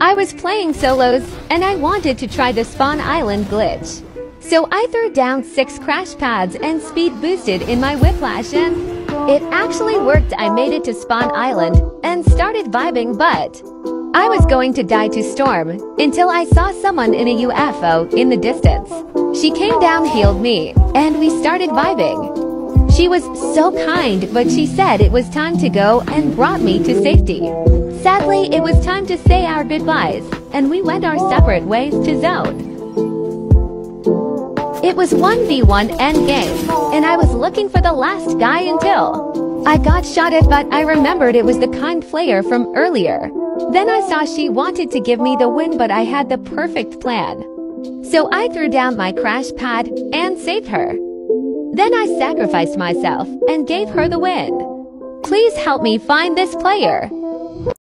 I was playing solos, and I wanted to try the Spawn Island glitch. So I threw down six crash pads and speed boosted in my whiplash and it actually worked. I made it to Spawn Island and started vibing but I was going to die to Storm until I saw someone in a UFO in the distance. She came down, healed me, and we started vibing. She was so kind, but she said it was time to go and brought me to safety. Sadly, it was time to say our goodbyes, and we went our separate ways to Zone. It was 1v1 endgame, and I was looking for the last guy until I got shot at but I remembered it was the kind player from earlier. Then I saw she wanted to give me the win but I had the perfect plan. So I threw down my crash pad and saved her. Then I sacrificed myself and gave her the win. Please help me find this player.